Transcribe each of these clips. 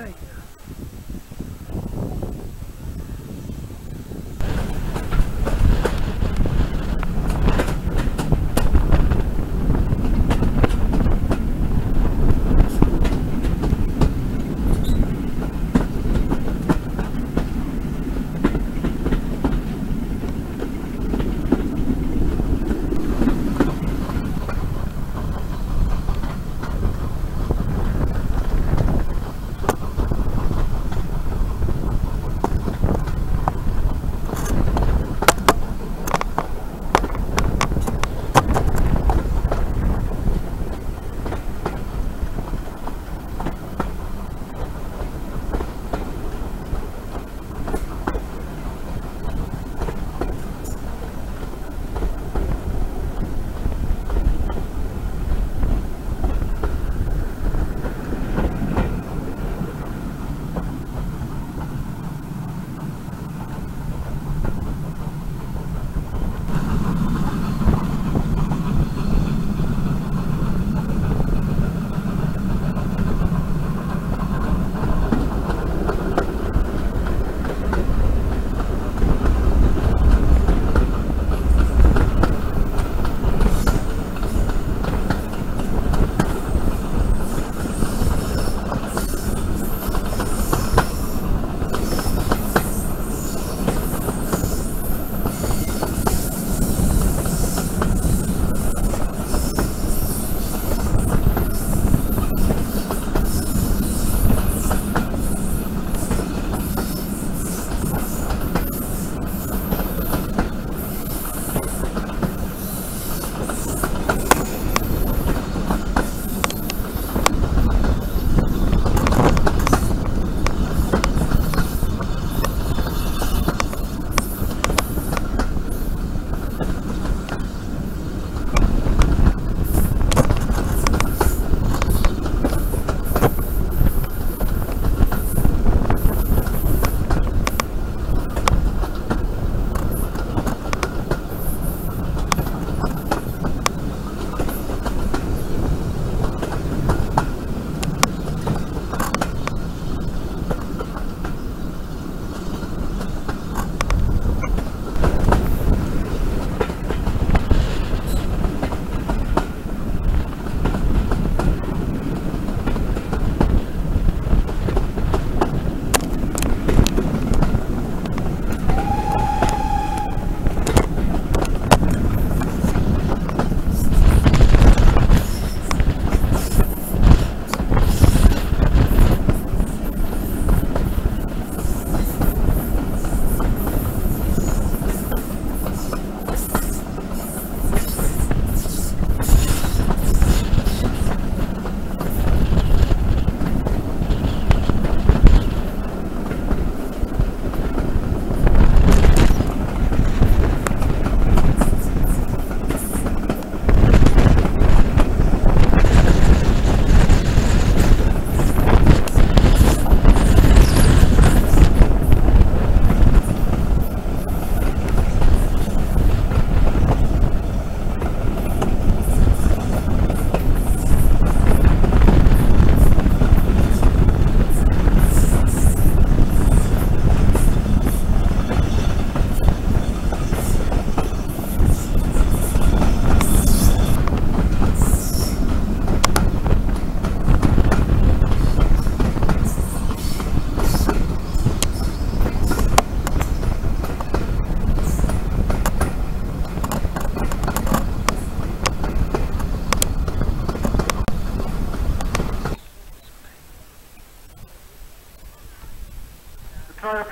Okay.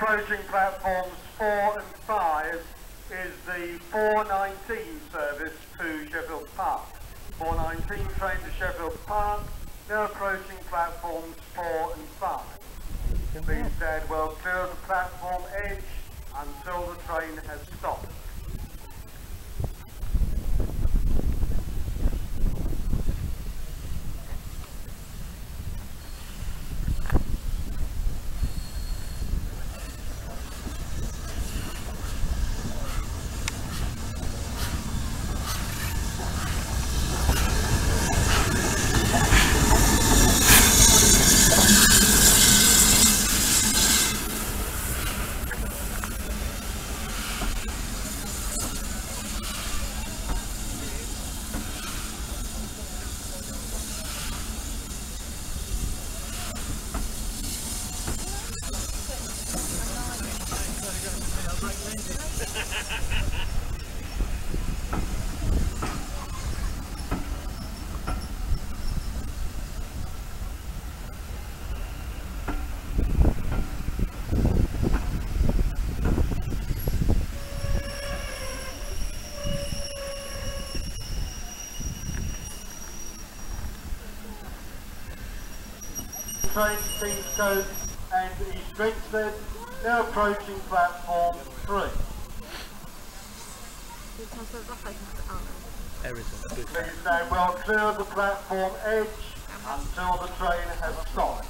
Approaching platforms 4 and 5 is the 419 service to Sheffield Park. 419 train to Sheffield Park, now approaching platforms 4 and 5. Please stand well clear of the platform edge until the train has stopped. Train Kingscote and East Grinstead, now approaching platform 3. Everything. Please stay well clear the platform edge until the train has stopped.